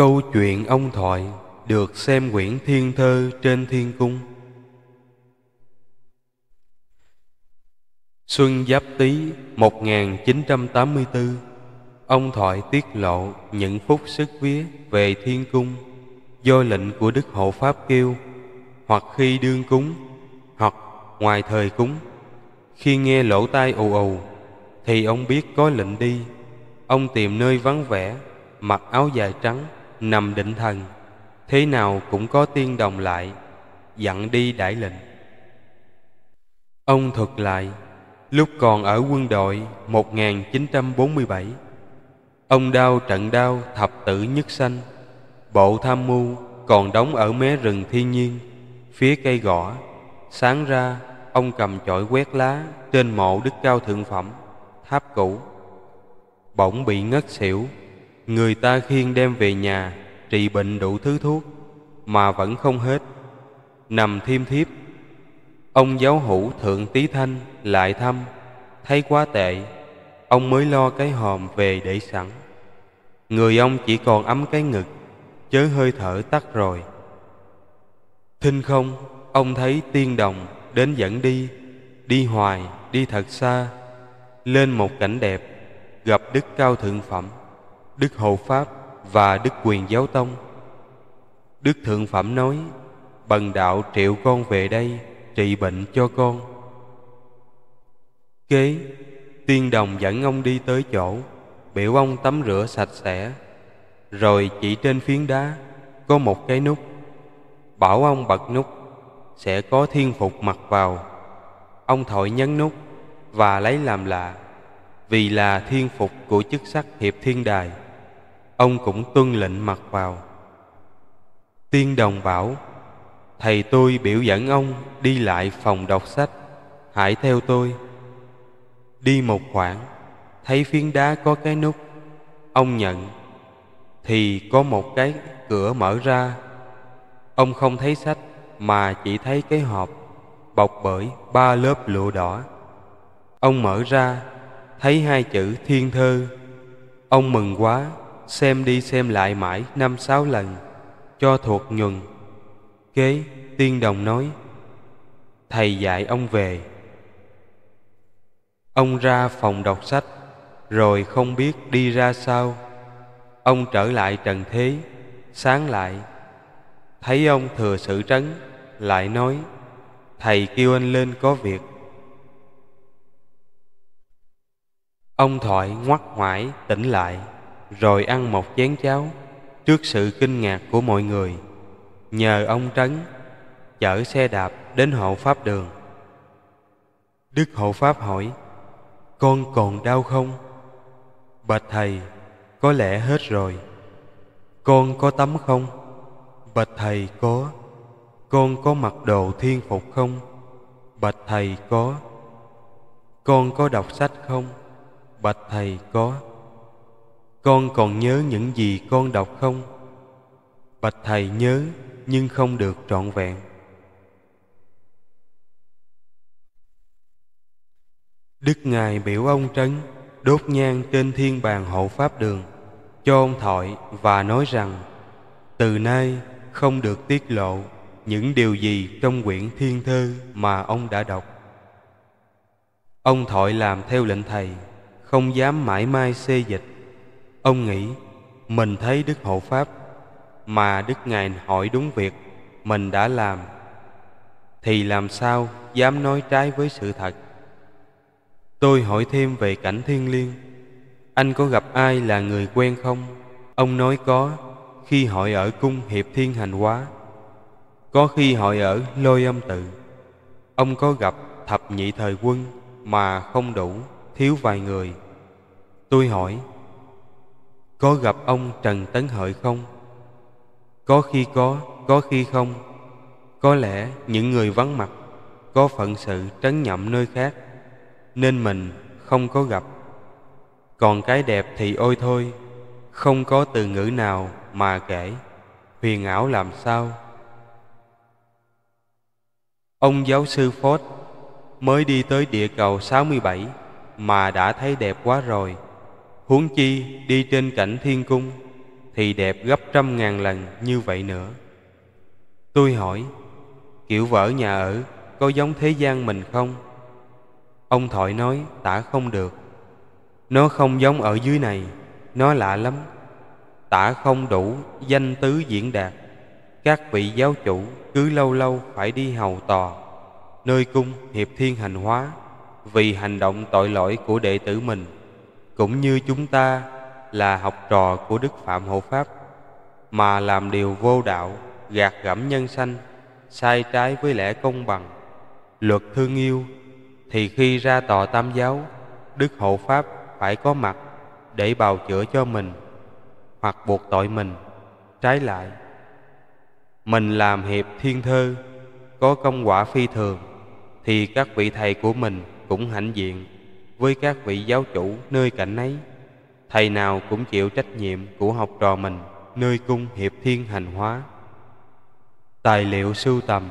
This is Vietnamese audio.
Câu chuyện ông thoại được xem quyển thiên thơ trên thiên cung. Xuân Giáp Tý 1984 Ông Thoại tiết lộ những phút sức vía về thiên cung do lệnh của Đức Hộ Pháp kêu hoặc khi đương cúng hoặc ngoài thời cúng. Khi nghe lỗ tai ù ù thì ông biết có lệnh đi. Ông tìm nơi vắng vẻ, mặc áo dài trắng, nằm định thần. Thế nào cũng có tiên đồng lại, dặn đi đại lệnh. Ông thuật lại, lúc còn ở quân đội 1947, ông đao trận đao thập tử nhất sanh, bộ tham mưu còn đóng ở mé rừng thiên nhiên, phía cây gõ. Sáng ra, ông cầm chổi quét lá trên mộ đức cao thượng phẩm, tháp cũ. Bỗng bị ngất xỉu, người ta khiêng đem về nhà, trị bệnh đủ thứ thuốc, mà vẫn không hết. Nằm thiêm thiếp. Ông giáo hữu thượng tý thanh lại thăm, thấy quá tệ, ông mới lo cái hòm về để sẵn. Người ông chỉ còn ấm cái ngực, chớ hơi thở tắt rồi. Thinh không, ông thấy tiên đồng đến dẫn đi đi hoài, đi thật xa, lên một cảnh đẹp, gặp đức cao thượng phẩm đức hộ pháp và đức quyền giáo tông. Đức thượng phẩm nói, bần đạo triệu con về đây trị bệnh cho con. Kế, tiên đồng dẫn ông đi tới chỗ, biểu ông tắm rửa sạch sẽ. Rồi chỉ trên phiến đá, có một cái nút. Bảo ông bật nút, sẽ có thiên phục mặc vào. Ông thổi nhấn nút và lấy làm lạ, vì là thiên phục của chức sắc hiệp thiên đài ông cũng tuân lệnh mặc vào. Tiên đồng bảo, thầy tôi biểu dẫn ông đi lại phòng đọc sách, hãy theo tôi. Đi một khoảng, thấy phiến đá có cái nút. Ông nhận, thì có một cái cửa mở ra. Ông không thấy sách, mà chỉ thấy cái hộp bọc bởi ba lớp lụa đỏ. Ông mở ra, thấy hai chữ thiên thơ. Ông mừng quá xem đi xem lại mãi, năm sáu lần. Cho thuộc nhuần. Kế, tiên đồng nói, thầy dạy ông về. Ông ra phòng đọc sách, rồi không biết đi ra sao. Ông trở lại trần thế, sáng lại. Thấy ông thừa sự trấn, lại nói, thầy kêu anh lên có việc. Ông thoại ngoắt ngoải, tỉnh lại rồi ăn một chén cháo trước sự kinh ngạc của mọi người. Nhờ ông trấn chở xe đạp đến hộ pháp đường. Đức hộ pháp hỏi, con còn đau không? Bạch thầy, có lẽ hết rồi. Con có tắm không? Bạch thầy có. Con có mặc đồ thiên phục không? Bạch thầy có. Con có đọc sách không? Bạch thầy có con còn nhớ những gì con đọc không? Bạch thầy nhớ, nhưng không được trọn vẹn. Đức ngài biểu ông trấn đốt nhang trên thiên bàn hộ pháp đường, cho ông thoại và nói rằng, từ nay không được tiết lộ những điều gì trong quyển thiên thơ mà ông đã đọc. Ông thoại làm theo lệnh thầy, không dám mãi mai xê dịch. Ông nghĩ mình thấy Đức Hộ Pháp mà Đức Ngài hỏi đúng việc mình đã làm thì làm sao dám nói trái với sự thật. Tôi hỏi thêm về cảnh thiên liêng. Anh có gặp ai là người quen không? Ông nói có khi hỏi ở cung hiệp thiên hành hóa. Có khi hỏi ở lôi âm tự. Ông có gặp thập nhị thời quân mà không đủ, thiếu vài người. Tôi hỏi có gặp ông Trần Tấn Hợi không? Có khi có, có khi không. Có lẽ những người vắng mặt có phận sự trấn nhậm nơi khác nên mình không có gặp. Còn cái đẹp thì ôi thôi, không có từ ngữ nào mà kể, huyền ảo làm sao. Ông giáo sư Ford mới đi tới địa cầu 67 mà đã thấy đẹp quá rồi huống chi đi trên cảnh thiên cung thì đẹp gấp trăm ngàn lần như vậy nữa. Tôi hỏi, kiểu vở nhà ở có giống thế gian mình không? Ông Thoại nói tả không được. Nó không giống ở dưới này, nó lạ lắm. Tả không đủ danh tứ diễn đạt. Các vị giáo chủ cứ lâu lâu phải đi hầu tòa, nơi cung hiệp thiên hành hóa vì hành động tội lỗi của đệ tử mình, cũng như chúng ta là học trò của Đức Phạm Hộ Pháp, mà làm điều vô đạo, gạt gẫm nhân sanh, sai trái với lẽ công bằng, luật thương yêu, thì khi ra tòa tam giáo, Đức Hộ Pháp phải có mặt để bào chữa cho mình, hoặc buộc tội mình. Trái lại, mình làm hiệp thiên thơ, có công quả phi thường, thì các vị thầy của mình cũng hãnh diện với các vị giáo chủ nơi cảnh ấy. Thầy nào cũng chịu trách nhiệm của học trò mình, nơi cung hiệp thiên hành hóa. Tài liệu sưu tầm